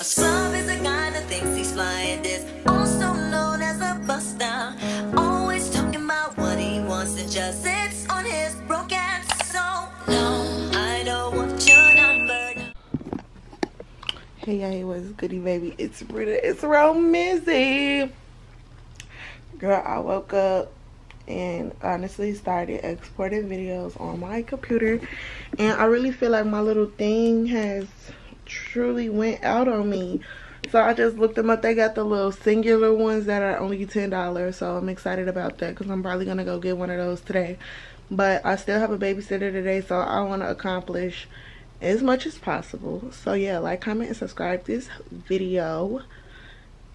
A scrub is a guy that thinks he's flying this, also known as a buster. Always talking about what he wants and just sits on his broken soul. No, I don't want your number. Hey, hey, what's goody, baby? It's Britta. It's Romizzy. Girl, I woke up and honestly started exporting videos on my computer. And I really feel like my little thing has truly went out on me. So I just looked them up. They got the little singular ones that are only $10. So I'm excited about that because I'm probably going to go get one of those today. But I still have a babysitter today. So I want to accomplish as much as possible. So yeah, like, comment, and subscribe this video.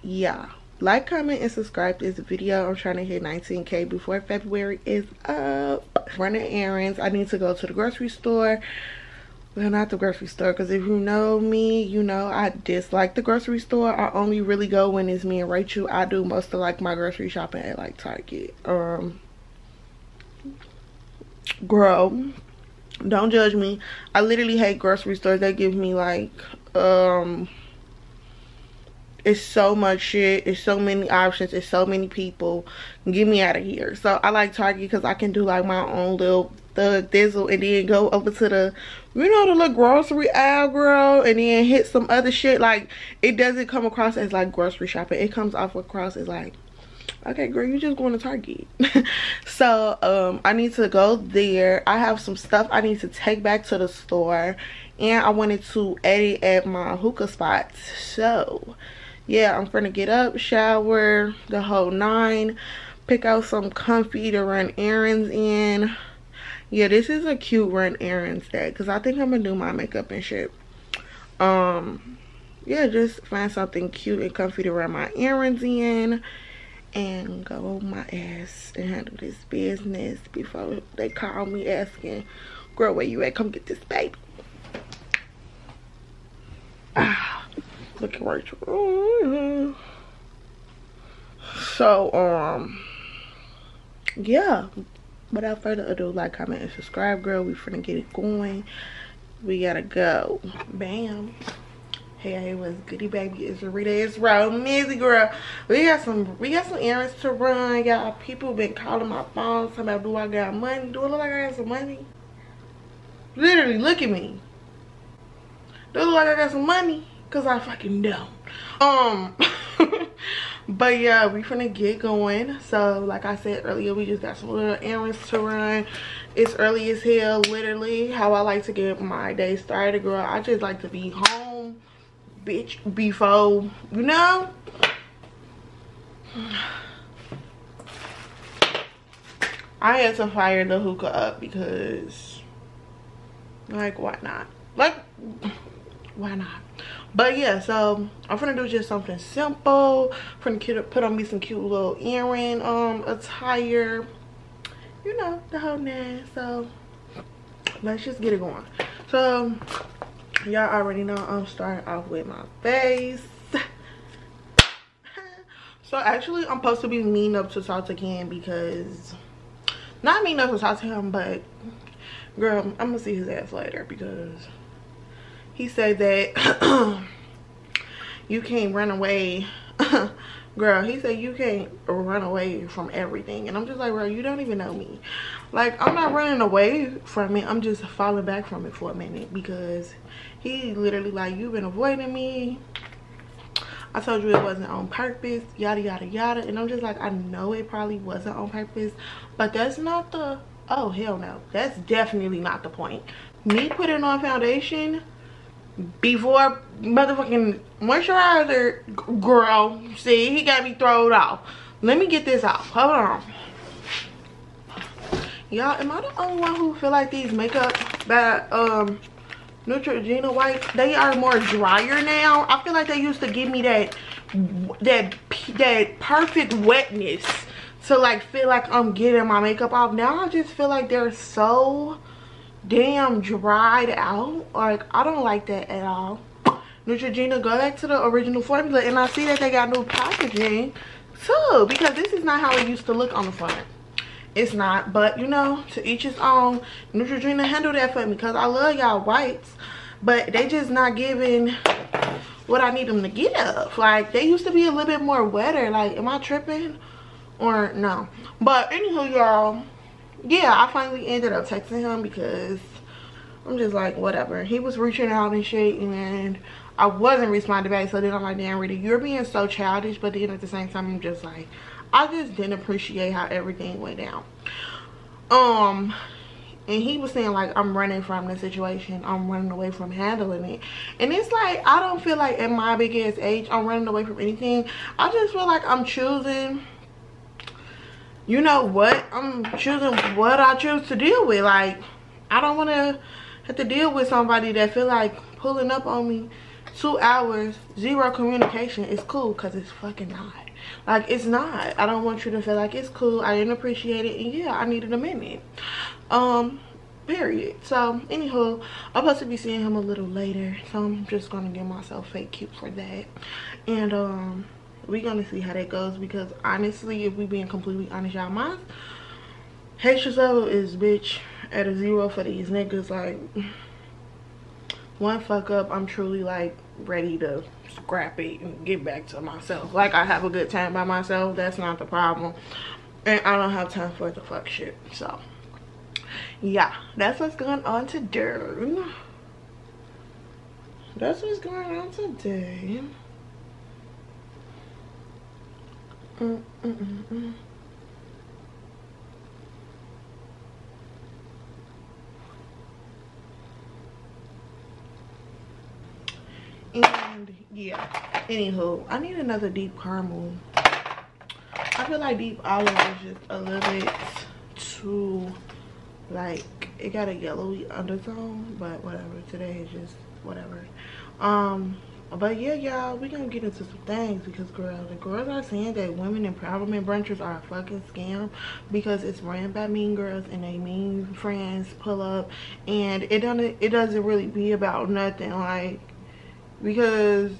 Yeah. Like, comment, and subscribe this video. I'm trying to hit 19k before February is up. Running errands. I need to go to the grocery store well not the grocery store because if you know me you know i dislike the grocery store. I only really go when it's me and rachel. I do most of like my grocery shopping at like target. Um girl don't judge me. I literally hate grocery stores. They give me like um it's so much shit. It's so many options. It's so many people. Get me out of here. So i like target because i can do like my own little the thizzle and then go over to the you know the little grocery aisle girl and then hit some other shit like it doesn't come across as like grocery shopping. It comes off across as like okay girl you just going to target. So um i need to go there. I have some stuff i need to take back to the store and i wanted to edit at my hookah spots so yeah i'm gonna get up shower the whole nine pick out some comfy to run errands in yeah this is a cute run errands day because i think i'm gonna do my makeup and shit. Um yeah just find something cute and comfy to run my errands in and go my ass and handle this business before they call me asking girl where you at? Come get this baby. Ah look at Rachel. So um yeah without further ado like comment and subscribe girl. We finna get it going. We gotta go. Bam. Hey hey what's goody baby? It's rita it's Mizzy girl. We got some we got some errands to run. Y'all people been calling my phone talking about do i got money? Do i look like i got some money? Literally look at me. Do I look like i got some money? Because i fucking don't. Um but yeah we finna get going. So like i said earlier we just got some little errands to run. It's early as hell literally how i like to get my day started girl. I just like to be home bitch before you know? I had to fire the hookah up because like why not? Like why not but yeah so i'm gonna do just something simple. I'm gonna put on me some cute little earring um attire. You know the whole name so let's just get it going. So y'all already know i'm starting off with my face. So actually i'm supposed to be mean up to talk again because not mean up to talk to him but girl i'm gonna see his ass later because he said that you can't run away. Girl he said you can't run away from everything. And i'm just like bro you don't even know me. Like i'm not running away from it. I'm just falling back from it for a minute because he literally like you've been avoiding me. I told you it wasn't on purpose yada yada yada. And i'm just like i know it probably wasn't on purpose but that's not the oh hell no. That's definitely not the point. Me putting on foundation before motherfucking moisturizer girl see he got me thrown off. Let me get this off. Hold on. Y'all am i the only one who feel like these makeup that um neutrogena wipes they are more drier now? I feel like they used to give me that that that perfect wetness to like feel like i'm getting my makeup off. Now i just feel like they're so damn dried out like i don't like that at all neutrogena go back to the original formula and i see that they got new packaging too because this is not how it used to look on the front it's not but you know to each his own neutrogena handle that for me because i love y'all whites but they just not giving what I need them to give. Like they used to be a little bit more wetter. Like, am I tripping? Or no. But anywho, y'all, yeah, I finally ended up texting him because I'm just like, whatever. He was reaching out and shit and I wasn't responding back. So then I'm like, damn, Rita, you're being so childish. But then at the same time, I'm just like, I just didn't appreciate how everything went down. Um, and he was saying like i'm running from the situation i'm running away from handling it and it's like i don't feel like at my big ass age i'm running away from anything i just feel like i'm choosing you know what? I'm choosing what i choose to deal with. Like i don't want to have to deal with somebody that feel like pulling up on me. Two hours zero communication is cool because it's fucking not. Like it's not. I don't want you to feel like it's cool. I didn't appreciate it. And yeah i needed a minute. Um period. So anywho i'm supposed to be seeing him a little later. So i'm just gonna give myself fake cute for that. And um we're gonna see how that goes because honestly if we being completely honest y'all my hatred level is bitch at a zero for these niggas like one fuck up i'm truly like ready to scrap it and get back to myself. Like i have a good time by myself that's not the problem and i don't have time for the fuck shit so yeah that's what's going on today. That's what's going on today and yeah. Anywho i need another deep caramel. I feel like deep olive is just a little bit too like it got a yellowy undertone but whatever. Today is just whatever. Um but yeah y'all we gonna get into some things because girl the girls are saying that women empowerment brunches are a fucking scam because it's ran by mean girls and they mean friends pull up and it doesn't it doesn't really be about nothing like because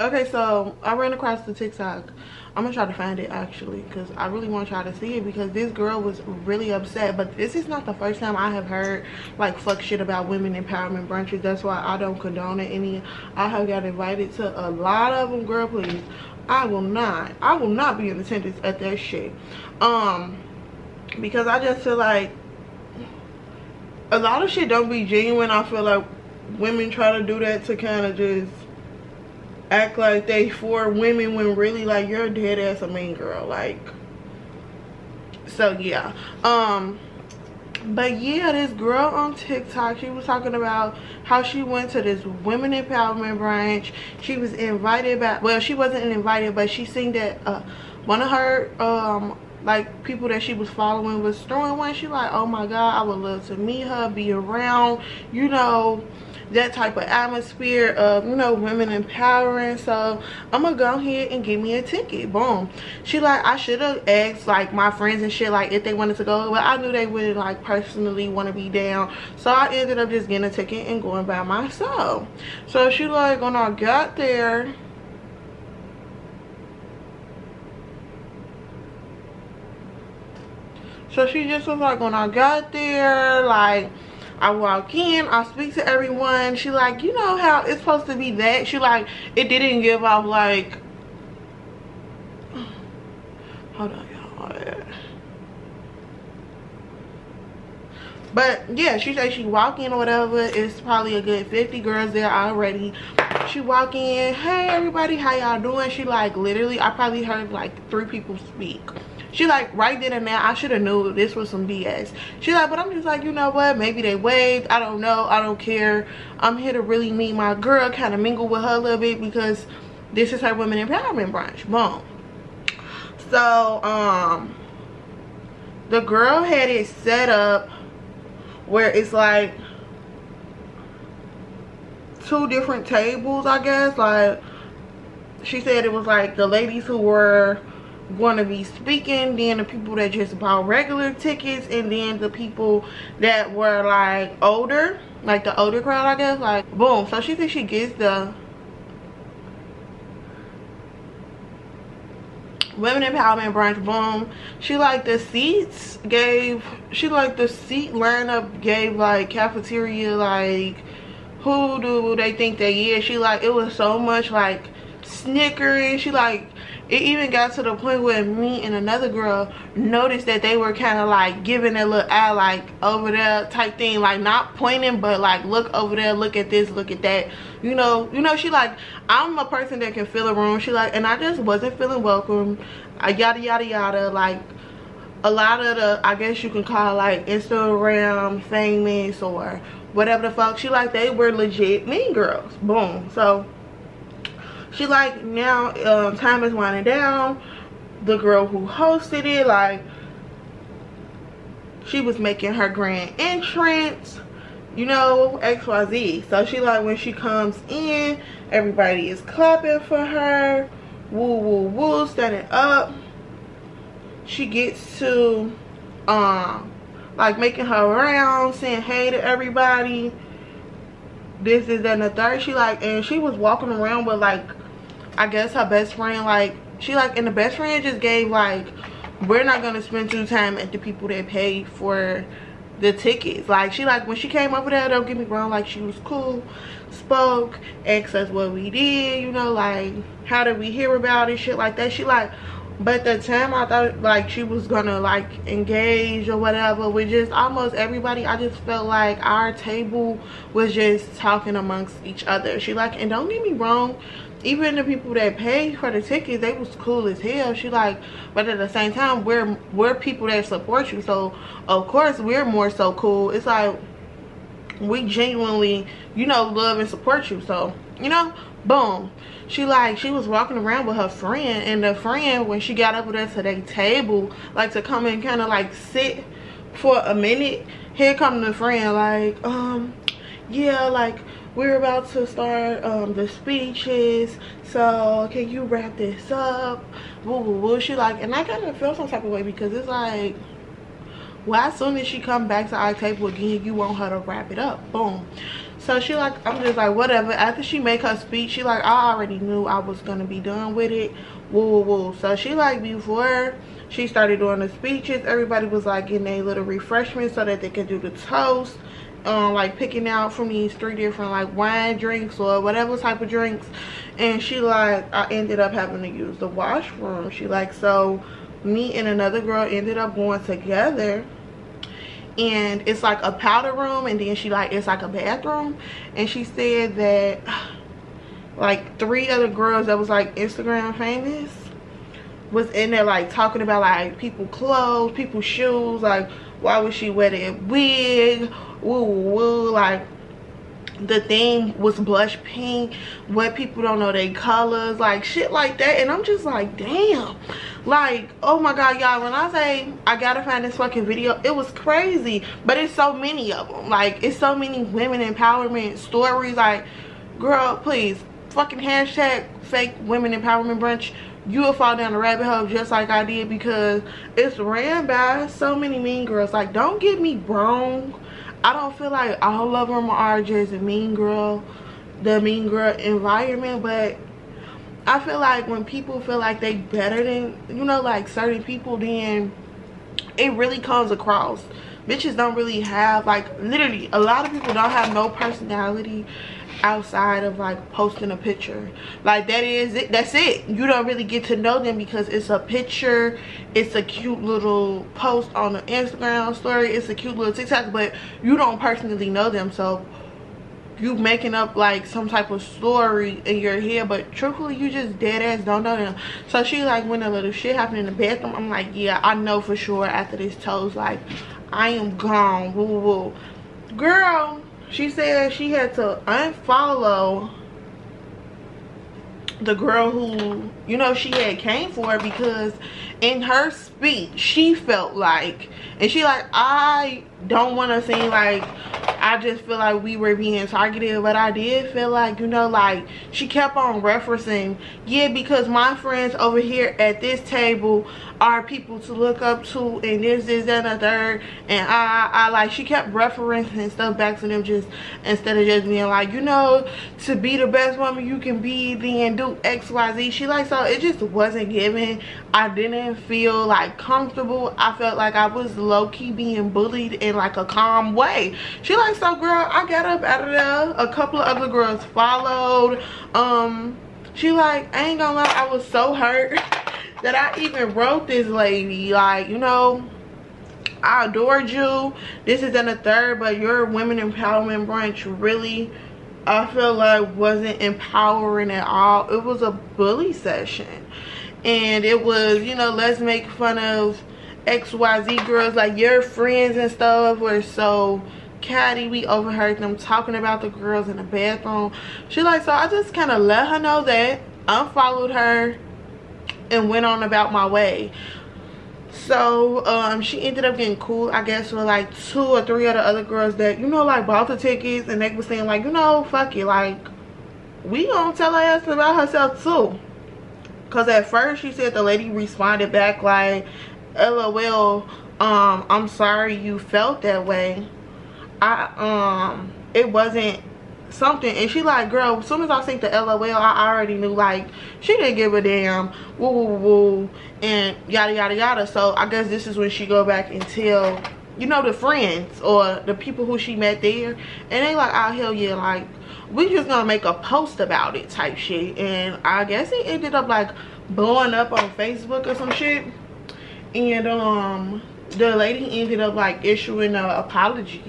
okay so i ran across the tiktok. I'm gonna try to find it actually because i really want y'all to see it because this girl was really upset but this is not the first time i have heard like fuck shit about women empowerment brunches. That's why i don't condone it any. I have got invited to a lot of them girl please. I will not i will not be in attendance at that shit. Um because i just feel like a lot of shit don't be genuine. I feel like women try to do that to kind of just act like they for women when really like you're dead ass a mean girl like so yeah. Um but yeah this girl on tiktok she was talking about how she went to this women empowerment branch. She was invited back well she wasn't invited but she seen that uh one of her um like people that she was following was throwing one. She like oh my god i would love to meet her be around you know that type of atmosphere of you know women empowering. So i'm gonna go ahead and give me a ticket. Boom. She like i should have asked like my friends and shit like if they wanted to go but i knew they wouldn't like personally want to be down. So i ended up just getting a ticket and going by myself. So she like when i got there so she just was like when i got there like I walk in, I speak to everyone. She like, you know how it's supposed to be that? She like, it didn't give off like, hold on y'all. But yeah, she said she walk in or whatever. It's probably a good 50 girls there already. She walk in, hey everybody, how y'all doing? She like literally, I probably heard like three people speak she like right then and there i should have knew this was some bs she like but i'm just like you know what? Maybe they waved. I don't know. I don't care. I'm here to really meet my girl kind of mingle with her a little bit because this is her women empowerment branch boom. So um the girl had it set up where it's like two different tables i guess. Like she said it was like the ladies who were going to be speaking then the people that just bought regular tickets and then the people that were like older like the older crowd i guess like boom. So she thinks she gets the women empowerment branch boom. She like the seats gave she like the seat lineup gave like cafeteria like who do they think they is? She like it was so much like snickering. She like it even got to the point where me and another girl noticed that they were kind of like giving a little eye like over there type thing. Like not pointing but like look over there look at this look at that. You know you know she like i'm a person that can feel a room. She like and i just wasn't feeling welcome. Uh, yada yada yada. Like a lot of the i guess you can call like instagram famous or whatever the fuck. She like they were legit mean girls. Boom. So she like now um, time is winding down. The girl who hosted it like she was making her grand entrance you know xyz so she like when she comes in everybody is clapping for her. Woo woo woo standing up. She gets to um like making her round saying hey to everybody. This is and the third. She like and she was walking around with like I guess her best friend like she like and the best friend just gave like we're not gonna spend too time at the people that paid for the tickets. Like she like when she came over there don't get me wrong like she was cool spoke asked us what we did you know like how did we hear about it shit like that. She like but the time i thought like she was gonna like engage or whatever with just almost everybody i just felt like our table was just talking amongst each other. She like and don't get me wrong even the people that paid for the tickets they was cool as hell. She like but at the same time we're we're people that support you. So of course we're more so cool. It's like we genuinely you know love and support you. So you know boom. She like she was walking around with her friend and the friend when she got over there to their table like to come and kind of like sit for a minute here come the friend like um yeah like we're about to start um, the speeches. So can you wrap this up? Woo woo woo. She like and i kind of feel some type of way because it's like as soon as she come back to our table again? You want her to wrap it up. Boom. So she like i'm just like whatever. After she make her speech she like i already knew i was gonna be done with it. Woo woo woo. So she like before she started doing the speeches everybody was like getting a little refreshment so that they could do the toast um like picking out from these three different like wine drinks or whatever type of drinks. And she like i ended up having to use the washroom. She like so me and another girl ended up going together. And it's like a powder room and then she like it's like a bathroom. And she said that like three other girls that was like instagram famous was in there like talking about like people clothes people shoes like why was she wearing a wig? Woo woo like the thing was blush pink what people don't know their colors like shit like that. And i'm just like damn. Like oh my god y'all when i say i gotta find this fucking video it was crazy. But it's so many of them like it's so many women empowerment stories. Like girl please fucking hashtag fake women empowerment brunch you will fall down the rabbit hole just like I did because it's ran by so many mean girls. Like, don't get me wrong. I don't feel like all of them are just a mean girl, the mean girl environment, but I feel like when people feel like they better than, you know, like certain people, then it really comes across. Bitches don't really have, like, literally, a lot of people don't have no personality outside of like posting a picture. Like that is it. That's it. You don't really get to know them because it's a picture. It's a cute little post on the instagram story. It's a cute little tiktok but you don't personally know them. So you making up like some type of story in your head but truthfully you just dead ass don't know them. So she like when a little shit happened in the bathroom i'm like yeah i know for sure after this toast like i am gone. Woo woo girl she said she had to unfollow the girl who you know she had came for because in her speech she felt like and she like i don't want to seem like i just feel like we were being targeted but i did feel like you know like she kept on referencing yeah because my friends over here at this table are people to look up to and this is and a third. And I, I like she kept referencing stuff back to them just instead of just being like you know to be the best woman you can be then do xyz she like so it just wasn't given i didn't feel like comfortable. I felt like i was low-key being bullied in like a calm way. She like so girl i got up out of there. A couple of other girls followed. Um she like i ain't gonna lie i was so hurt that i even wrote this lady like you know i adored you. This is in the third but your women empowerment brunch really i feel like wasn't empowering at all. It was a bully session. And it was you know let's make fun of xyz girls. Like your friends and stuff were so catty. We overheard them talking about the girls in the bathroom. She like so i just kind of let her know that unfollowed her and went on about my way so um she ended up getting cool i guess with like two or three of the other girls that you know like bought the tickets and they were saying like you know fuck it like we gonna tell her ass about herself too because at first she said the lady responded back like, LOL, um, I'm sorry you felt that way. I, um, it wasn't something. And she like girl as soon as i seen the lol i already knew like she didn't give a damn. Woo woo woo and yada yada yada. So i guess this is when she go back and tell you know the friends or the people who she met there. And they like oh hell yeah like we just gonna make a post about it type shit. And i guess it ended up like blowing up on facebook or some shit. And um the lady ended up like issuing an apology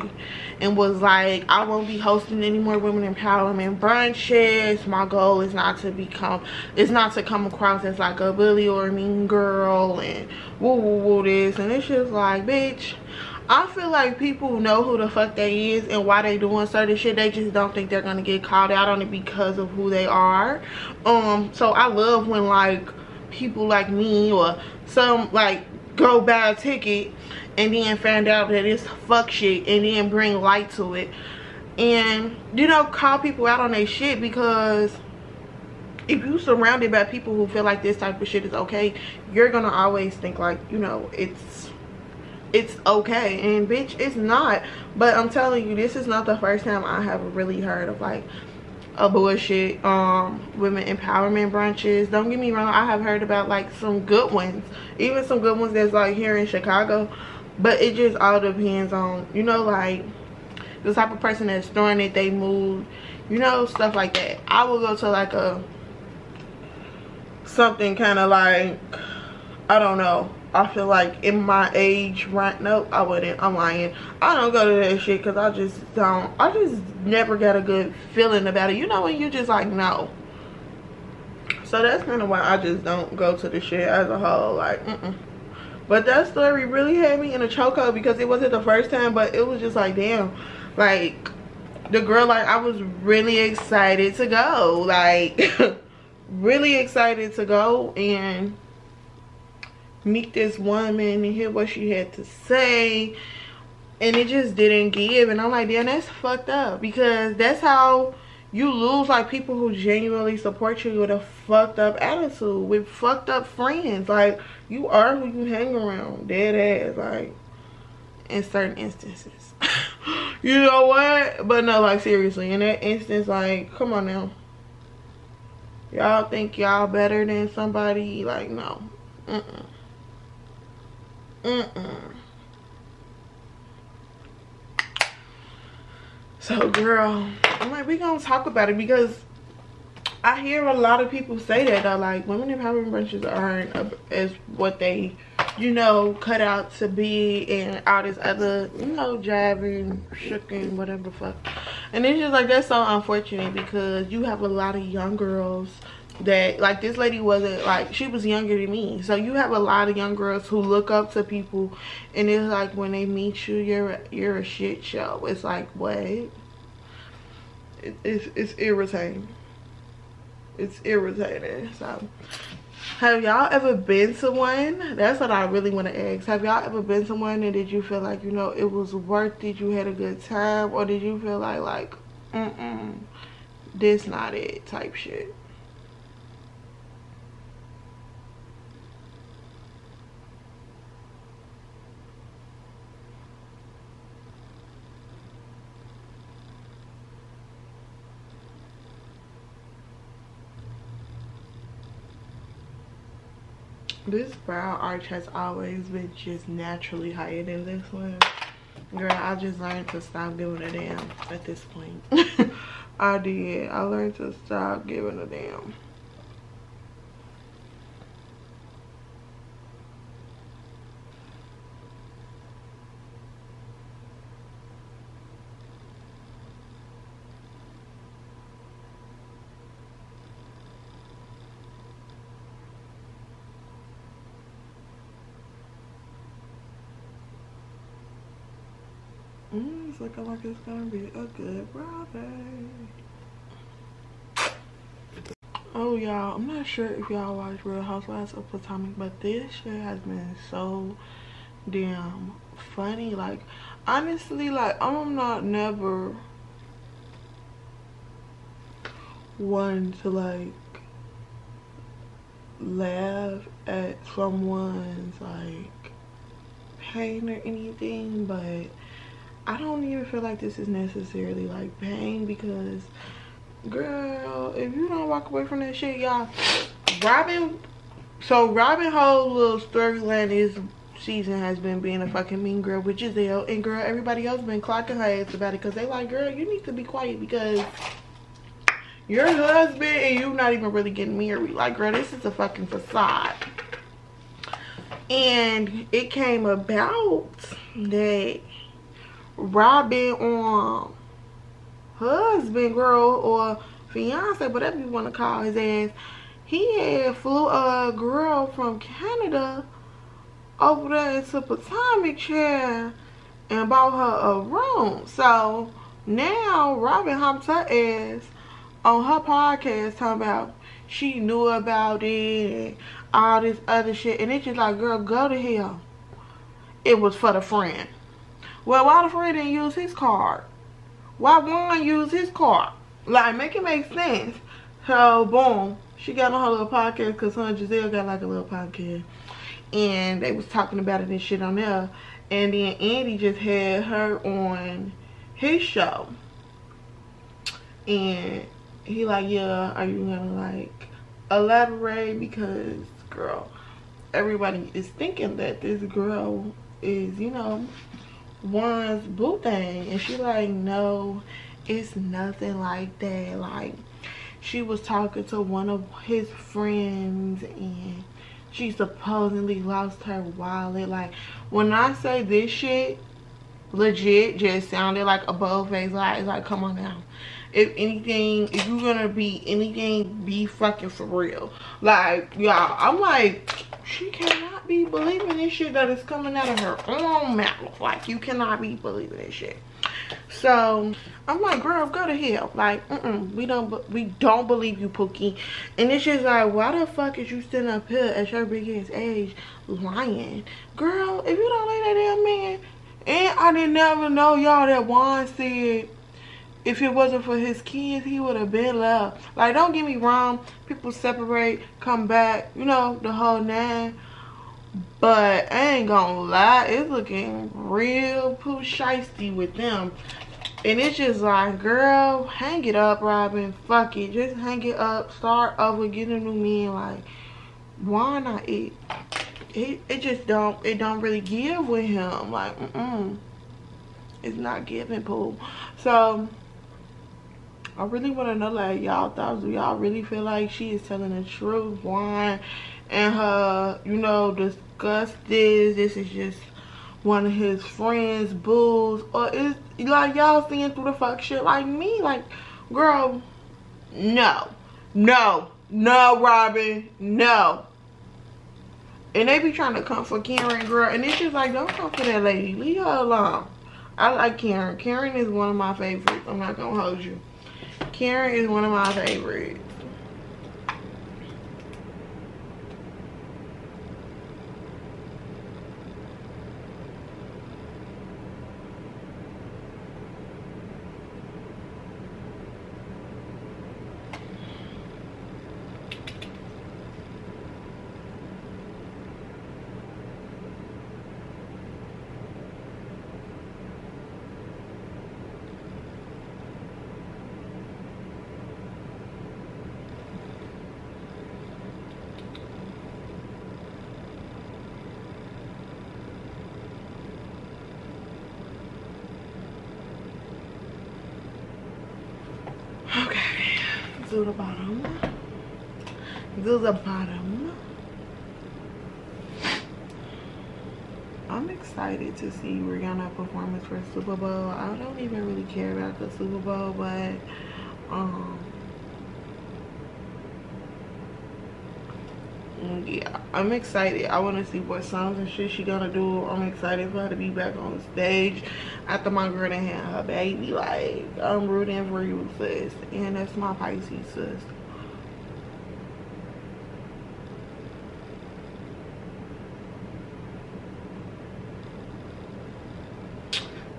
and was like i won't be hosting any more women empowerment brunches my goal is not to become is not to come across as like a bully or a mean girl and woo woo woo this and it's just like bitch I feel like people know who the fuck they is and why they doing certain shit. They just don't think they're gonna get called out on it because of who they are. Um, so I love when like people like me or some like go buy a ticket and then find out that it's fuck shit and then bring light to it. And you know, call people out on their shit because if you're surrounded by people who feel like this type of shit is okay, you're gonna always think like, you know, it's it's okay and bitch it's not but i'm telling you this is not the first time i have really heard of like a bullshit um women empowerment brunches. Don't get me wrong i have heard about like some good ones even some good ones that's like here in chicago. But it just all depends on you know like the type of person that's throwing it they move you know stuff like that. I will go to like a something kind of like i don't know I feel like in my age right no I wouldn't I'm lying. I don't go to that shit because I just don't I just never got a good feeling about it. You know when you just like no. So that's kind of why I just don't go to the shit as a whole like mm -mm. but that story really had me in a chokehold because it wasn't the first time but it was just like damn like the girl like I was really excited to go like really excited to go and meet this woman and hear what she had to say. And it just didn't give. And i'm like damn that's fucked up. Because that's how you lose like people who genuinely support you with a fucked up attitude with fucked up friends. Like you are who you hang around dead ass like in certain instances. You know what? But no like seriously in that instance like come on now. Y'all think y'all better than somebody? Like no. Mm -mm. Mm-mm. So, girl, I'm like, we gonna talk about it because I hear a lot of people say that though, like women empowerment brunches aren't as what they, you know, cut out to be, and all this other, you know, jabbing, shooking, whatever fuck. And it's just like that's so unfortunate because you have a lot of young girls that like this lady wasn't like she was younger than me. So you have a lot of young girls who look up to people and it's like when they meet you you're you're a shit show. It's like what? It, it's it's irritating. It's irritating so. Have y'all ever been to one? That's what i really want to ask. Have y'all ever been to one and did you feel like you know it was worth it? You had a good time? Or did you feel like like mm mm this not it type shit this brow arch has always been just naturally higher than this one Girl, I just learned to stop giving a damn at this point. I did. I learned to stop giving a damn. Mm, looking like it's gonna be a good Friday. Oh y'all, I'm not sure if y'all watch Real Housewives of Potomac, but this shit has been so damn funny. Like honestly, like I'm not never one to like laugh at someone's like pain or anything, but I don't even feel like this is necessarily like pain because girl, if you don't walk away from that shit, y'all, Robyn, so Robyn whole little storyline is season has been being a fucking mean girl with Gizelle and girl everybody else been clocking her ass about it because they like girl you need to be quiet because your husband and you not even really getting married. Like girl this is a fucking facade. And it came about that Robyn on husband, girl, or fiance, whatever you want to call his ass, he had flew a girl from Canada over there into Potomac chair and bought her a room. So now Robyn humped her ass on her podcast talking about she knew about it and all this other shit. And it's just like, girl, go to hell. It was for the friend. Well, why the friend didn't use his card? Why Juan use his card? Like, make it make sense. So, boom. She got on her little podcast because her and Gizelle got like a little podcast. And they was talking about it and shit on there. And then Andy just had her on his show. And he like, yeah, are you gonna like elaborate? Because, girl, everybody is thinking that this girl is, you know, Juan's boo thing. And she like, no, it's nothing like that. Like, she was talking to one of his friends and she supposedly lost her wallet. Like, when I say this shit, legit just sounded like a bold face lie. It's like, come on now. If anything, if you're gonna be anything, be fucking for real. Like, y'all, I'm like, she cannot be believing this shit that is coming out of her own mouth. Like, you cannot be believing this shit. So, I'm like, girl, go to hell. Like, mm-mm, we don't, we don't believe you, Pookie. And it's just like, why the fuck is you sitting up here at your big ass age lying? Girl, if you don't like that damn man, and I didn't never know y'all that Juan said if it wasn't for his kids, he would have been left. Like, don't get me wrong. People separate, come back, you know, the whole nine. But I ain't gonna lie, it's looking real poo shisty with them. And it's just like, girl, hang it up, Robyn. Fuck it. Just hang it up. Start over, get a new man. Like, why not it? It, it just don't, it don't really give with him. Like, mm-mm. It's not giving, pool. So, I really want to know, like, y'all thoughts. Do y'all really feel like she is telling the truth? Why? And her, you know, discuss this. This is just one of his friends, bulls. Or is, like, y'all seeing through the fuck shit like me? Like, girl, no. No. No, Robyn. No. And they be trying to come for Karen, girl. And it's just like, don't come for that lady. Leave her alone. I like Karen. Karen is one of my favorites. I'm not going to hold you. Karen is one of my favorites. Do the bottom. Do the bottom. I'm excited to see Rihanna performance for Super Bowl. I don't even really care about the Super Bowl, but um yeah i'm excited. I want to see what songs and shit she gonna do. I'm excited for her to be back on stage after my girl had her baby. Like i'm rooting for you sis. And that's my pisces sis.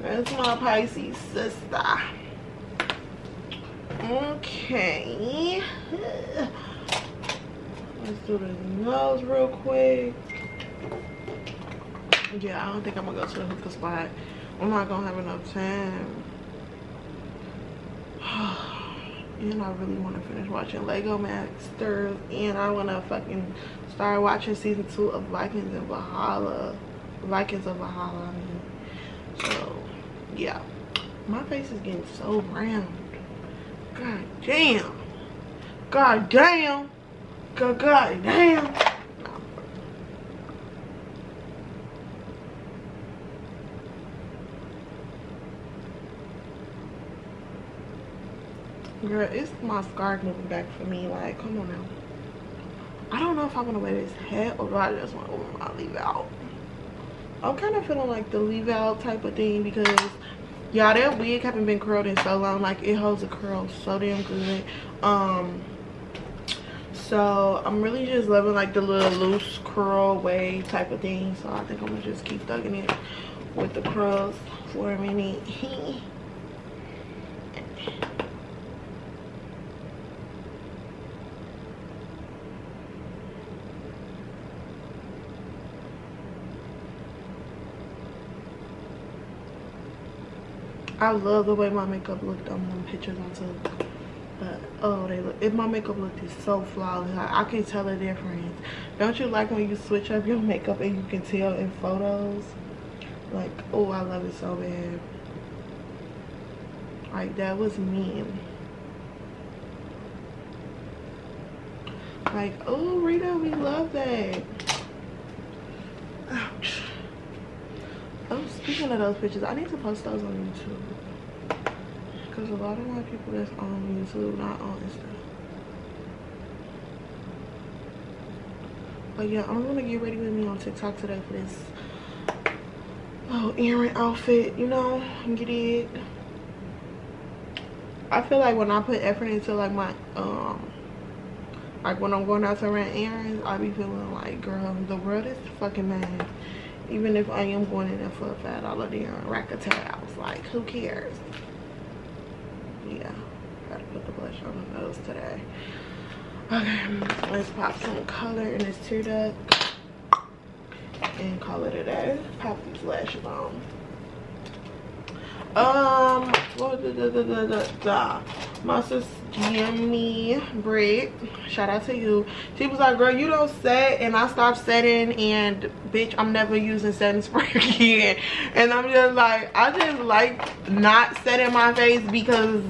That's my pisces sister. Okay Let's do the nose real quick. Yeah, I don't think I'm gonna go to the hookah spot. I'm not gonna have enough time. and I really want to finish watching Lego Masters. And I want to fucking start watching season two of Vikings and Valhalla. Vikings of Valhalla, I mean. So, yeah. My face is getting so round. God damn. God damn. God, God damn. Girl, it's my scarf moving back for me. Like, come on now. I don't know if I want to wear this hat or do I just want to leave out. I'm kind of feeling like the leave out type of thing because y'all that wig haven't been curled in so long. Like it holds a curl so damn good. Um so i'm really just loving like the little loose curl way type of thing. So i think i'm gonna just keep thugging it with the curls for a minute. I love the way my makeup looked on the pictures I took but oh they look if my makeup look is so flawless. I, I can tell the difference. Don't you like when you switch up your makeup and you can tell in photos? Like oh i love it so bad. Like that was mean like oh rita we love that. Ouch. Oh speaking of those pictures i need to post those on youtube because a lot of my people that's on YouTube, not on Insta. But yeah, I'm gonna get ready with me on TikTok today for this oh Aaron outfit, you know, get it. I feel like when I put effort into like my um like when I'm going out to rent errands, I be feeling like girl, the world is fucking mad. Even if I am going in there for a fat dollar damn rack of towels, like who cares? Blush on the nose today. Okay let's pop some color in this tear duct and call it a day. Pop these lashes on. Um what da, da, da, da, da. my sis Jimmy Brick shout out to you. She was like girl you don't set and I stopped setting and bitch I'm never using setting spray again. And I'm just like I just like not setting my face because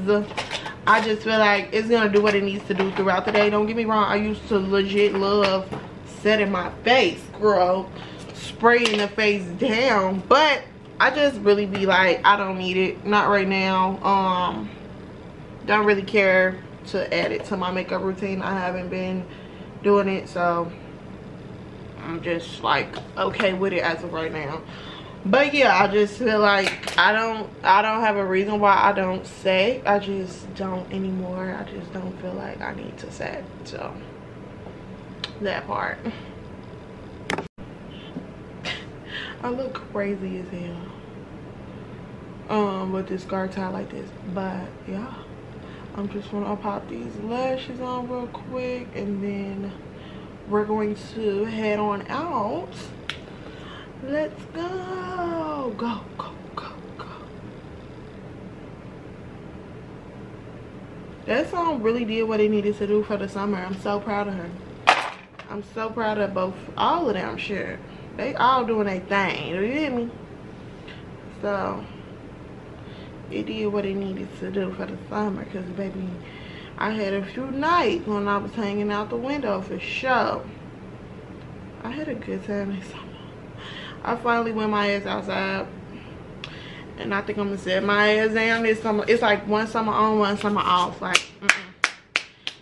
I just feel like it's gonna do what it needs to do throughout the day don't get me wrong I used to legit love setting my face girl spraying the face down but I just really be like, I don't need it. Not right now. Um, don't really care to add it to my makeup routine. I haven't been doing it, so I'm just like okay with it as of right now. But yeah, I just feel like I don't I don't have a reason why I don't say. I just don't anymore. I just don't feel like I need to say. So that part. I look crazy as hell um with this scar tie like this but yeah i'm just gonna pop these lashes on real quick and then we're going to head on out let's go. Go go go go. That song really did what it needed to do for the summer. I'm so proud of her. I'm so proud of both all of them sure. They all doing their thing. You hear me? So it did what it needed to do for the summer because baby I had a few nights when I was hanging out the window for sure. I had a good time this summer. I finally went my ass outside. And I think I'm gonna set my ass down this summer. It's like one summer on, one summer off. Like, mm -mm.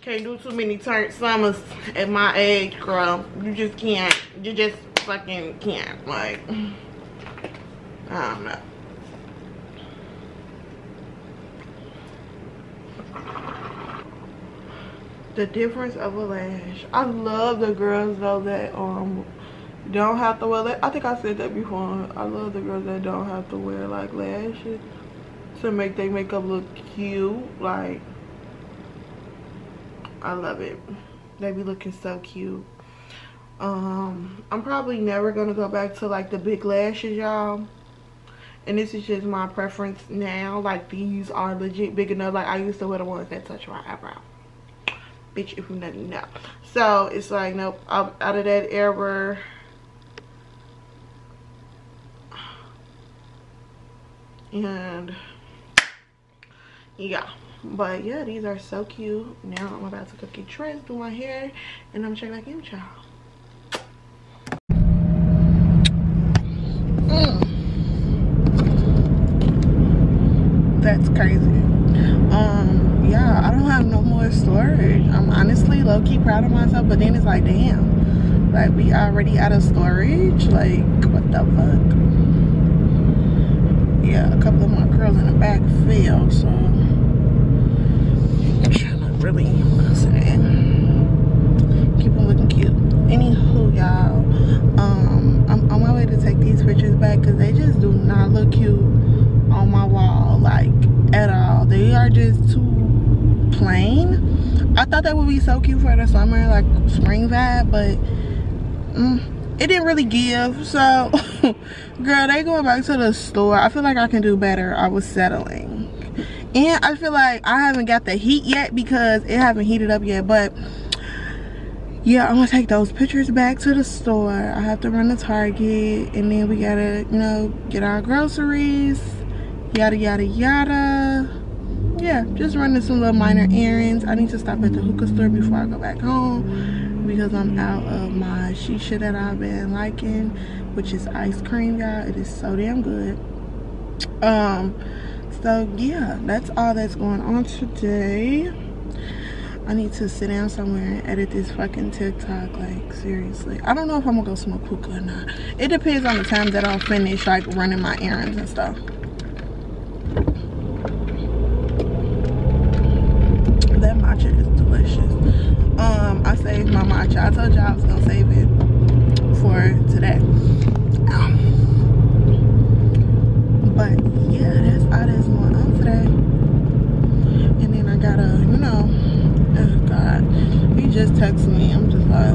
can't do too many turn summers at my age, girl. You just can't. You just fucking can't. Like, I don't know. the difference of a lash i love the girls though that um don't have to wear i think i said that before. I love the girls that don't have to wear like lashes to make their makeup look cute like i love it. They be looking so cute. Um i'm probably never gonna go back to like the big lashes y'all. And this is just my preference now. Like these are legit big enough. Like i used to wear the ones that touch my eyebrow. Bitch if you know you know. So it's like nope. I'm out of that era and yeah but yeah these are so cute. Now i'm about to get dressed do my hair and i'm checking back in y'all mm. that's crazy. Um yeah i don't have no more storage. I'm honestly low-key proud of myself but then it's like damn. Like we already out of storage? Like what the fuck yeah a couple of my curls in the back fell so i'm trying to really keep them looking cute. Anywho y'all um i'm on my way to take these pictures back because they just do not look cute on my wall like at all. They are just too plain. I thought that would be so cute for the summer like spring vibe but mm, it didn't really give. So girl they going back to the store. I feel like i can do better. I was settling. And i feel like i haven't got the heat yet because it haven't heated up yet. But yeah i'm gonna take those pictures back to the store. I have to run to target and then we gotta you know get our groceries. Yada yada yada. Yeah just running some little minor errands. I need to stop at the hookah store before i go back home because i'm out of my shisha that i've been liking which is ice cream y'all it is so damn good um so yeah that's all that's going on today I need to sit down somewhere and edit this fucking TikTok. Like, seriously. I don't know if I'm gonna go smoke hookah or not. It depends on the time that I'll finish, like, running my errands and stuff. That matcha is delicious. I saved my matcha. I told y'all I was gonna save it for today. Um, but, yeah, that's all that's going on today. And then I gotta, you know, oh god he just texted me i'm just like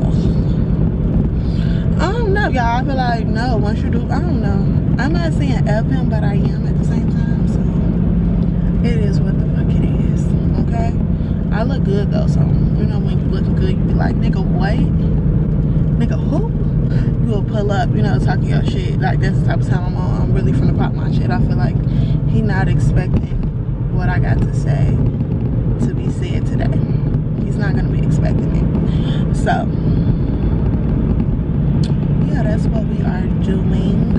i don't know y'all i feel like no once you do i don't know i'm not saying f him but i am at the same time so it is what the fuck it is okay i look good though so you know when you look good you be like nigga what? Nigga who? You will pull up you know talking your shit. Like that's the type of time i'm on i'm really finna pop my shit. I feel like he not expecting what i got to say to be said today. He's not to be expecting it. So, yeah, that's what we are doing.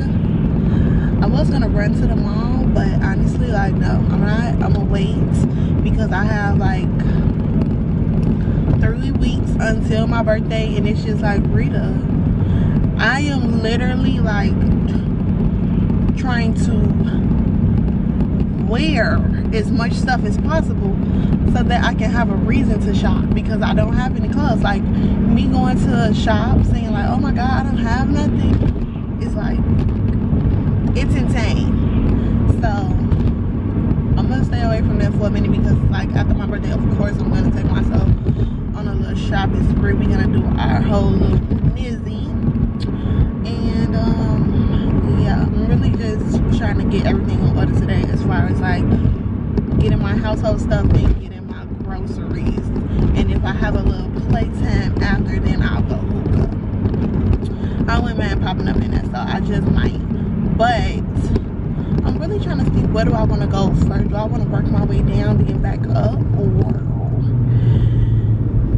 I was to run to the mall, but honestly, like, no, I'm not. I'm to wait because I have, like, three weeks until my birthday, and it's just like, Rita, I am literally, like, trying to wear as much stuff as possible so that I can have a reason to shop because I don't have any clothes. Like me going to a shop saying like, oh my God, I don't have nothing. It's like, it's insane. So I'm gonna stay away from that for a minute because like after my birthday, of course, I'm gonna take myself on a little shopping spree. We're gonna do our whole little nizzy. And um, yeah, I'm really just trying to get everything in order today as far as like getting my household stuff and getting my groceries. And if I have a little playtime after, then I'll go hookah. I wouldn't mind popping up in that, so I just might. But I'm really trying to see where do I want to go first. Do I want to work my way down, then back up, or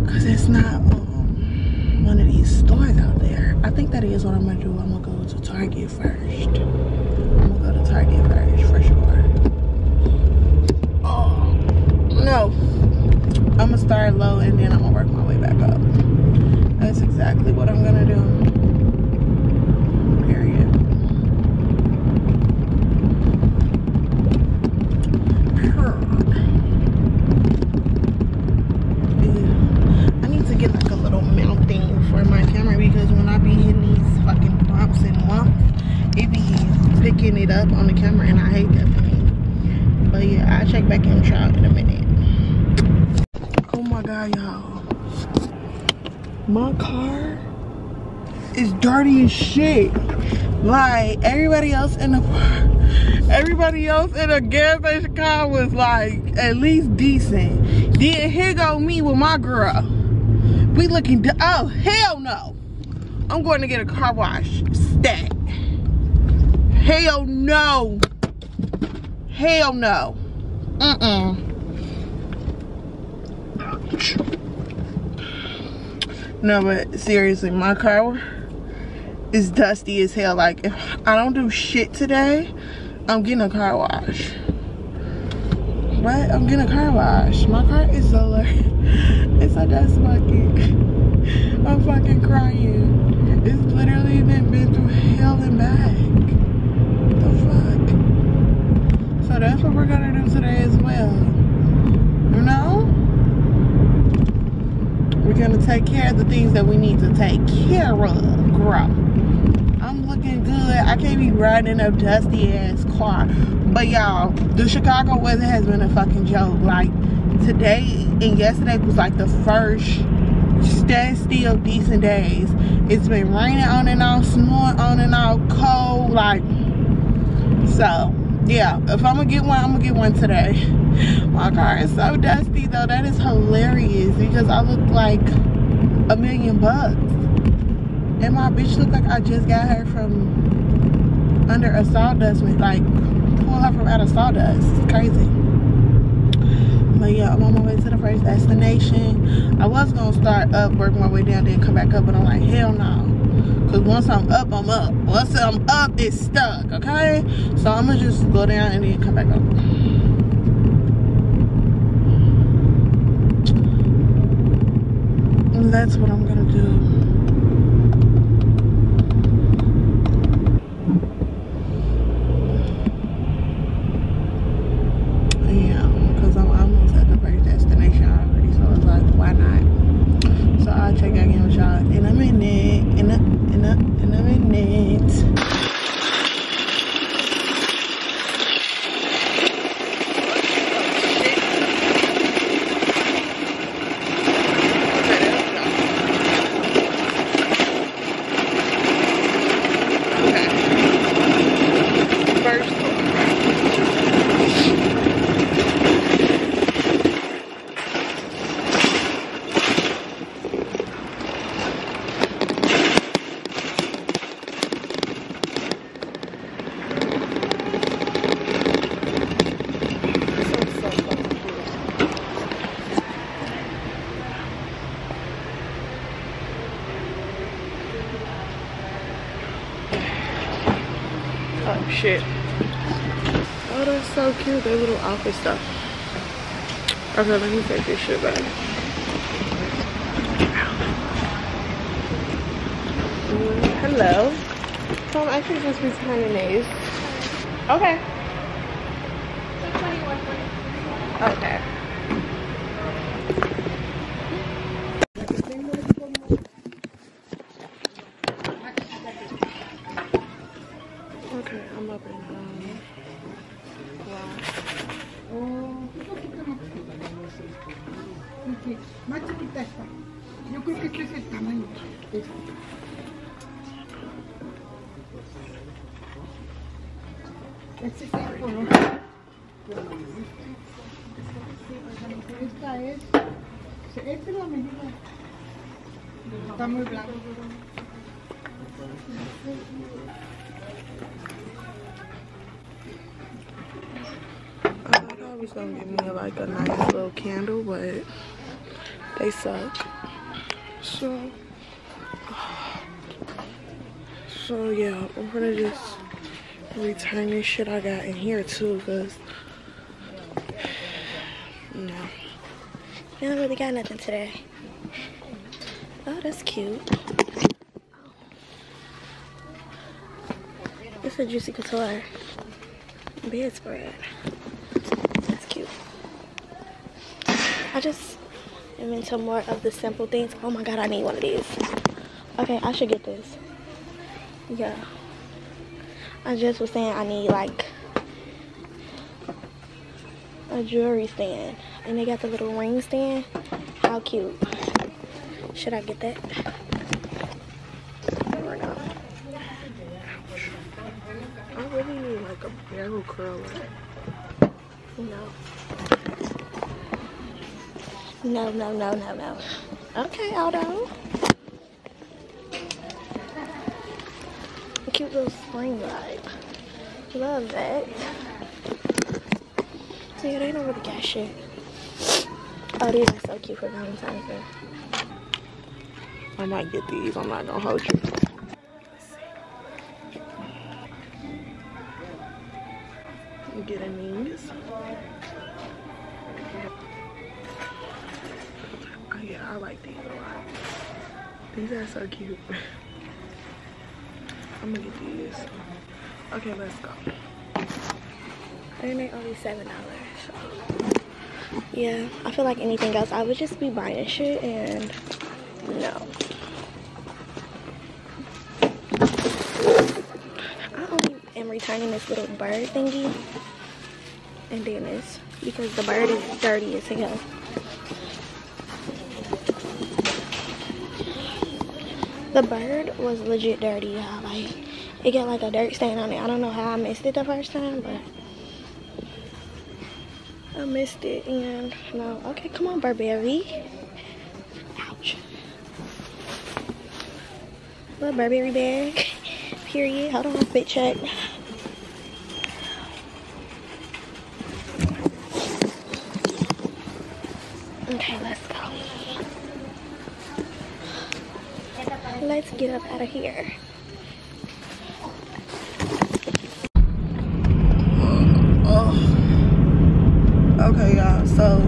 because it's not um, one of these stores out there. I think that is what I'm gonna do. I'm gonna go to Target first. I'm gonna go to Target first for sure. Oh, no. I'm gonna start low and then I'm gonna work my way back up. That's exactly what I'm gonna do. It be picking it up on the camera and I hate that. But yeah, I'll check back in with y'all in a minute. Oh my god, y'all. My car is dirty as shit. Like everybody else in the everybody else in the gas station car was like at least decent. Then here go me with my girl. We looking oh hell no. I'm going to get a car wash stat. Hell no. Hell no. Mm-mm. No, but seriously, my car is dusty as hell. Like, if I don't do shit today, I'm getting a car wash. What? I'm getting a car wash. My car is so it's a dust bucket. I'm fucking crying. It's literally been, through hell and back. The fuck? So that's what we're gonna do today as well. You know? We're gonna take care of the things that we need to take care of, girl. I'm looking good. I can't be riding a dusty ass car. But y'all, the Chicago weather has been a fucking joke. Like today and yesterday was like the first stand still decent days. It's been raining on and off, snowing on and off, cold, like so yeah. If i'm gonna get one i'm gonna get one today. My car is so dusty though. That is hilarious because i look like a million bucks. And my bitch look like i just got her from under a sawdust with like pull her from out of sawdust. It's crazy but yeah i'm on my way to the first destination i was gonna start up work my way down then come back up but i'm like hell no because once I'm up, I'm up. Once I'm up, it's stuck, okay? So I'm to just go down and then come back up. That's what I'm to do. shit. Oh, that's so cute. Stuff. Okay, let me take this shit back. Mm, hello. So I'm actually just returning these. Okay. They suck. So, so yeah, I'm gonna just return this shit I got in here too, because, no. I don't really got nothing today. Oh, that's cute. It's a Juicy Couture bedspread. That's cute. I just am into more of the simple things. Oh my god, I need one of these. Okay, I should get this. Yeah. I just was saying I need like a jewelry stand. And they got the little ring stand. How cute. Should I get that? Or no? I really need like a barrel curler. No. No, no, no, no, no. Okay, Aldo. A cute little spring light. Love it. Yeah, they don't really got shit. Oh, these are so cute for Valentine's Day. I might get these. I'm not gonna hold. You so cute. I'm gonna get these. Okay, let's go. And they only seven dollars. Yeah, I feel like anything else, I would just be buying shit and no. I only am returning this little bird thingy and then this because the bird is dirty as hell. The bird was legit dirty, y'all. Like, it got like a dirt stain on it. I don't know how I missed it the first time, but I missed it and no. Okay, come on, Burberry. Ouch. Little Burberry bag. Period. Hold on, fit check. Okay, let's go. Let's get up out of here. Oh. Okay, y'all. So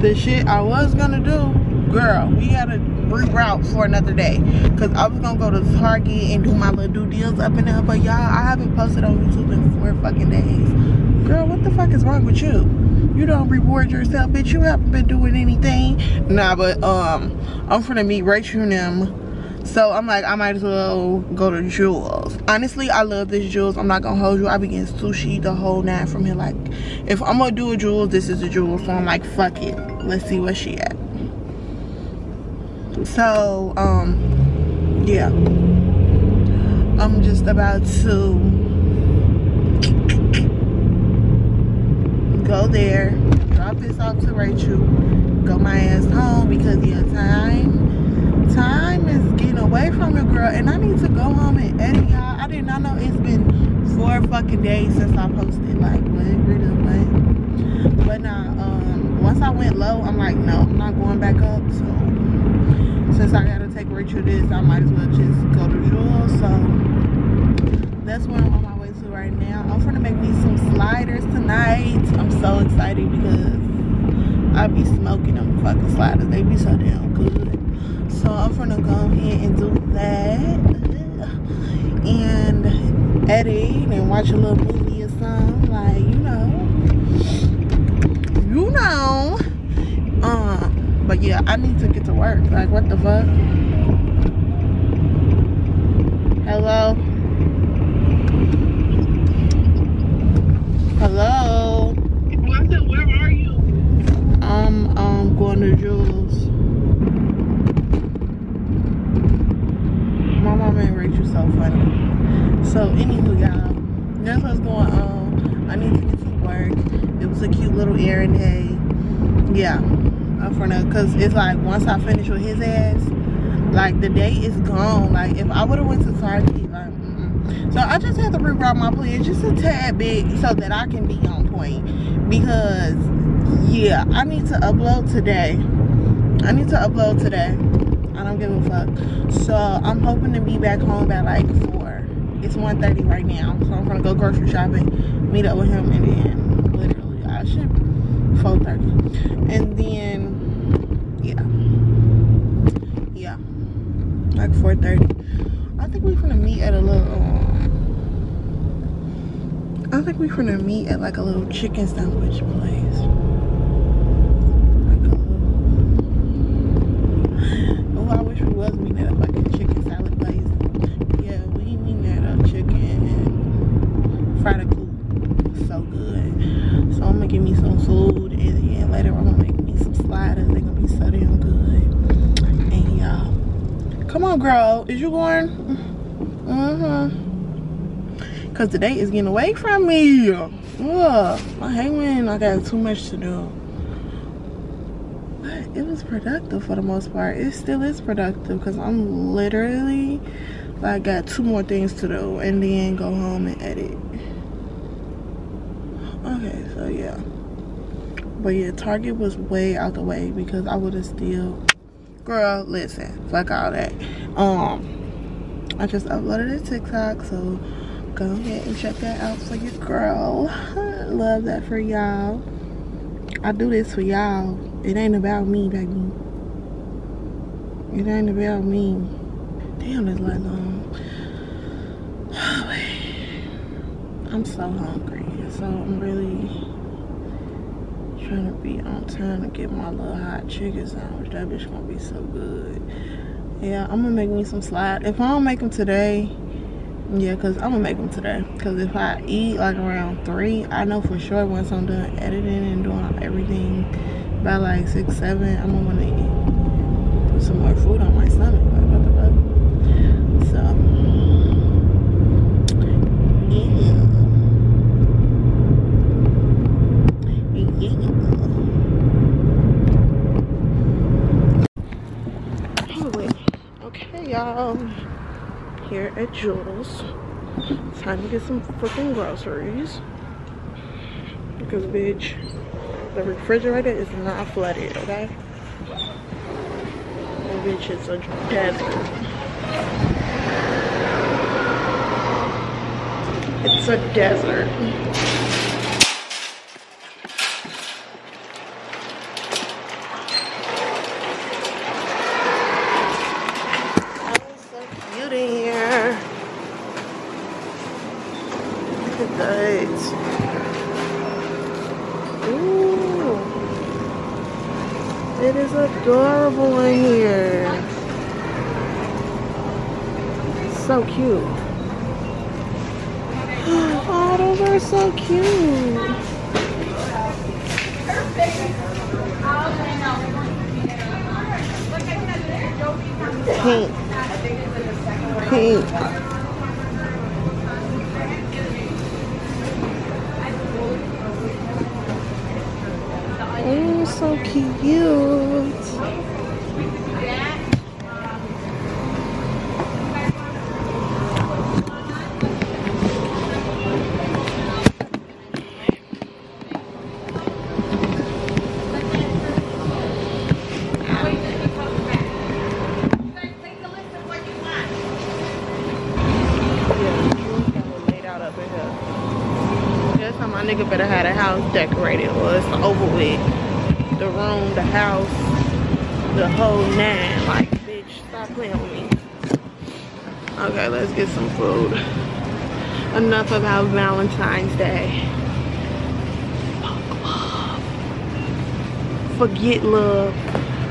the shit I was gonna do, girl, we gotta reroute for another day. Cause I was gonna go to Target and do my little due deals up in there, but y'all, I haven't posted on YouTube in four fucking days. Girl, what the fuck is wrong with you? You don't reward yourself, bitch. You haven't been doing anything. Nah, but um, I'm finna meet Rachel and them. So I'm like, I might as well go to Jewels. Honestly, I love this Jewels. I'm not gonna hold you. I be getting sushi the whole night from here. Like, if I'm gonna do a Jewels, this is a Jewels. So I'm like, fuck it. Let's see where she at. So, um, yeah. I'm just about to go there, drop this off to Rachel, go my ass home because yeah, time, time is getting away from me, girl, and I need to go home and edit, y'all. I did not know it's been four fucking days since I posted. Like, what, really, what? But nah, um, once I went low, I'm like, no, I'm not going back up. So since I gotta take Rachel this, I might as well just go to Jewels. So that's where I'm on my right now. I'm gonna make me some sliders tonight. I'm so excited because I be smoking them fucking sliders. They be so damn good. So I'm gonna go ahead and do that and edit and watch a little movie or something. Like, you know. You know. Um, but yeah, I need to get to work. Like, what the fuck? Hello? Hello? Wanda, where are you? I'm um going to Jewels. My mom and Rachel so funny. So anywho y'all, that's what's going on. I need to get to work. It was a cute little errand day. Yeah. I'm gonna cause it's like once I finish with his ass, like the day is gone. Like if I would have went to Target. So I just had to reroute my plan just a tad bit so that I can be on point. Because yeah, I need to upload today. I need to upload today. I don't give a fuck. So I'm hoping to be back home by like 4. It's 1.30 right now. So I'm gonna go grocery shopping, meet up with him, and then literally I should 4.30. And then, yeah. Yeah. Like 4.30. I think we're gonna meet at a little, um, I think we're gonna meet at like a little chicken sandwich place. Oh, I wish we was meeting at chicken salad place. Yeah, we a chicken. So good. So I'm gonna get me some food and then later gonna make me some sliders. They're gonna be so damn good. And y'all, come on, girl. Is you going? Mm-hmm. Cause the is getting away from me. Ugh, I hate when I got too much to do. But it was productive for the most part. It still is productive because I'm literally like got two more things to do and then go home and edit. Okay, so yeah. But yeah, Target was way out the way because I would have still girl, listen, fuck all that. Um I just uploaded a TikTok, so go ahead and check that out for your girl. Love that for y'all. I do this for y'all. It ain't about me, baby. It ain't about me. Damn, this light um, long. I'm so hungry. So I'm really trying to be on time to get my little hot chicken sandwich. That bitch gonna be so good. Yeah, I'm gonna make me some slide. If I don't make them today, yeah because i'm gonna make them today. Because if i eat like around three i know for sure once i'm done editing and doing everything by like six seven i'm gonna want to eat some more food on my stomach like what the fuck so yeah anyway okay y'all here at Jewels. Time to get some freaking groceries. Because, bitch, the refrigerator is not flooded, okay? The bitch, is a desert. It's a desert. Ooh. It is adorable in here. So cute. Are so cute. Pink. Pink. Oh, so cute. my nigga better have the house decorated or it's over with. The room, the house, the whole nine. Like, bitch, stop playing with me. Okay, let's get some food. Enough about Valentine's Day. Forget love.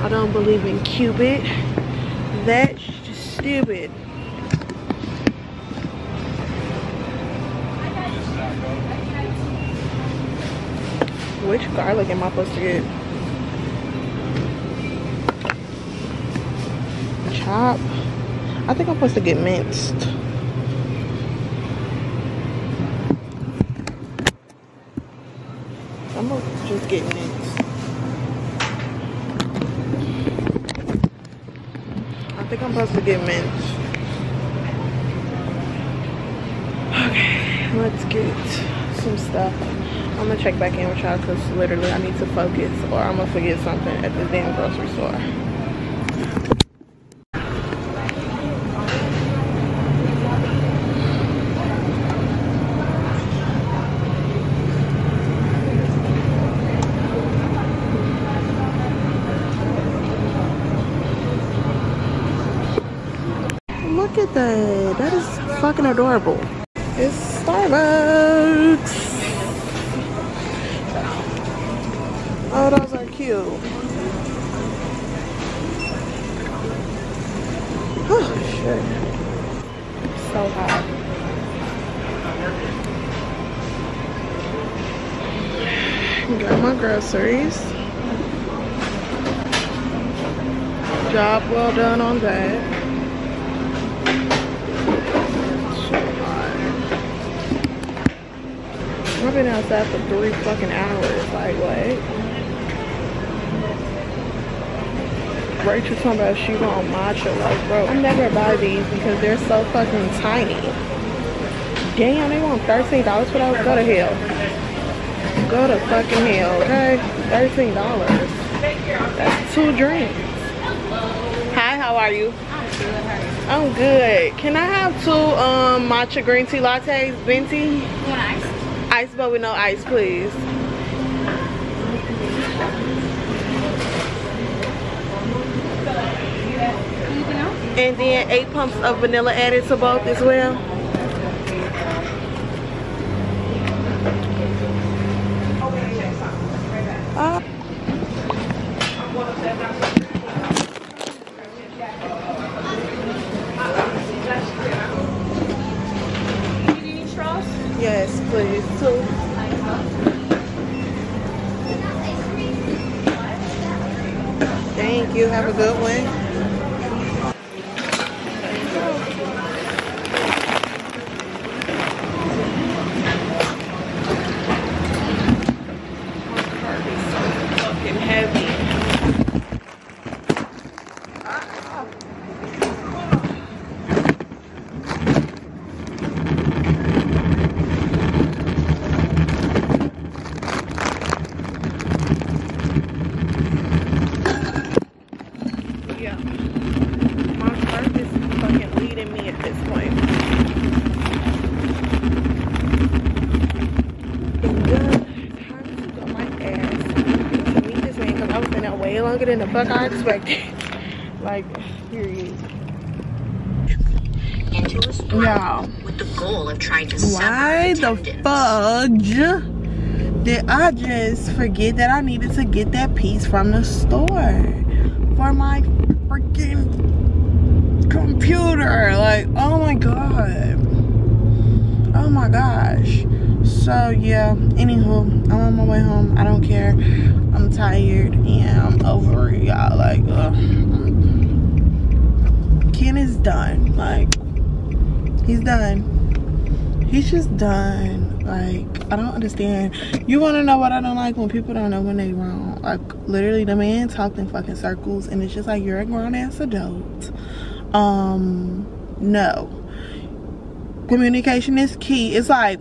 I don't believe in Cupid. That's just stupid. Which garlic am I supposed to get? Chop. I think I'm supposed to get minced. I'm gonna just get minced. I think I'm supposed to get minced. Okay, let's get some stuff. I'm gonna check back in with y'all because literally I need to focus or I'm gonna forget something at the damn grocery store. Look at that. That fucking adorable. It's Starbucks. Oh, those are cute. Oh, shit. So hot. Got my groceries. Job well done on that. I've been outside for three fucking hours. Like, what? Rachel talking about she want matcha. Like, bro, I never buy these because they're so fucking tiny. Damn, they want $13 for those? Go to hell. Go to fucking hell, okay? $13. That's two drinks. Hi, how are you? I'm good. Can I have two um, matcha green tea lattes, venti? Ice? But with no ice, please. And then eight pumps of vanilla added to both as well. Uh, You need any straws? yes, please. Two. Thank you. Have a good one. Fucking heavy. Yeah. My heart is fucking leading me at this point. Yeah, time to go my ass to meet this man because I was in longer than the fuck I expected. like, period. into his Yeah. with the goal of trying to Why sever the fudge did I just forget that I needed to get that piece from the store for my freaking computer? Like, oh my god. Oh my gosh. So yeah, anywho, I'm on my way home. I don't care. I'm tired over it, y'all. Like, uh, Ken is done. Like, he's done. He's just done. Like, I don't understand. You wanna know what I don't like when people don't know when they wrong? Like, literally, the man talked in fucking circles, and it's just like you're a grown ass adult. Um, no. Communication is key. It's like,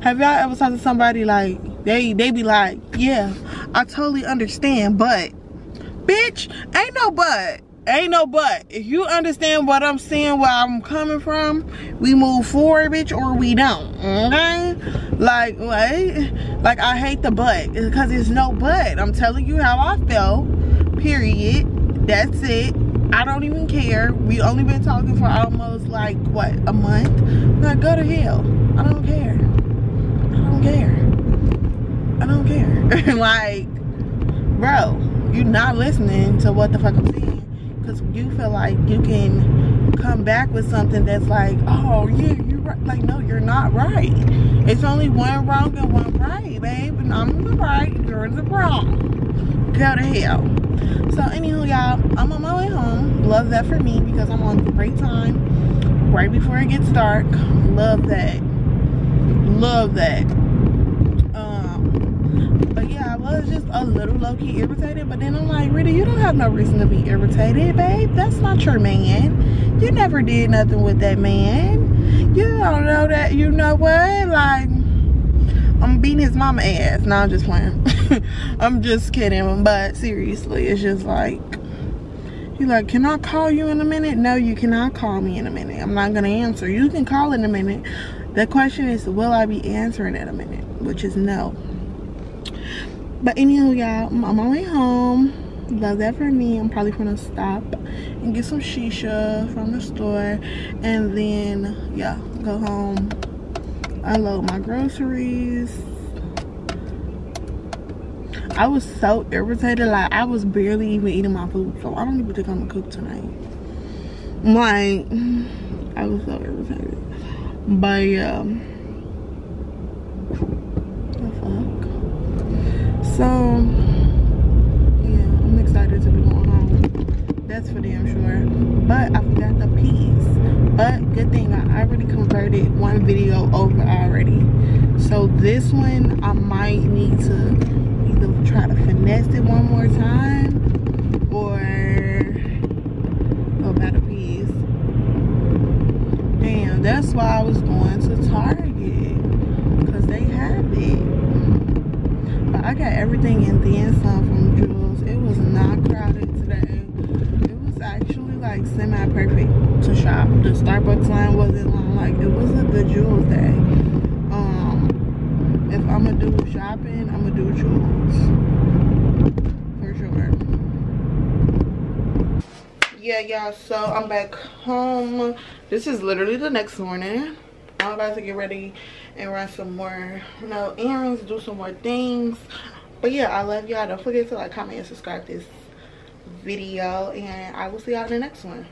have y'all ever talked to somebody like they they be like, yeah, I totally understand, but bitch, ain't no but. Ain't no but. If you understand what I'm saying, where I'm coming from, we move forward, bitch, or we don't. Okay? Like, what? Like, I hate the but because there's no but. I'm telling you how I felt. Period. That's it. I don't even care. We only been talking for almost like what a month. Like, go to hell. I don't care. I don't care. I don't care. like, bro, you're not listening to what the fuck I'm saying because you feel like you can come back with something that's like, oh yeah, you're right. Like, no, you're not right. It's only one wrong and one right, babe. And I'm the right, you're the wrong. Go to hell. So, anywho, y'all, I'm on my way home. Love that for me because I'm on great time right before it gets dark. Love that. Love that. But yeah, I was just a little low key irritated. But then I'm like, really, you don't have no reason to be irritated, babe. That's not your man. You never did nothing with that man. You don't know that. You know what? Like, I'm beating his mama ass. No, I'm just playing. I'm just kidding. But seriously, it's just like He's like, can I call you in a minute? No, you cannot call me in a minute. I'm not gonna answer. You can call in a minute. The question is, will I be answering in a minute? Which is no. But anywho, y'all, I'm on my way home. Love that for me. I'm probably gonna stop and get some shisha from the store. And then, yeah, go home, unload my groceries I was so irritated. Like, I was barely even eating my food. So, I don't even think I'm gonna cook tonight. Like, I was so irritated. But. The fuck? So, yeah, I'm excited to be going home. That's for damn sure. But, I forgot the peas. But, good thing I already converted one video over already. So, this one, I might need to either try to finesse it one more time or about a piece. Damn, that's why I was going to Target because they have it. But I got everything in then some from Jewels. It was not crowded today. It was actually like semi-perfect to shop. The Starbucks line wasn't long. Like it was a good Jewels day. Um, if I'm gonna do shopping, I'm gonna do Jewels. yeah y'all so i'm back home this is literally the next morning i'm about to get ready and run some more you know errands do some more things. But yeah i love y'all. Don't forget to like comment and subscribe this video. And i will see y'all in the next one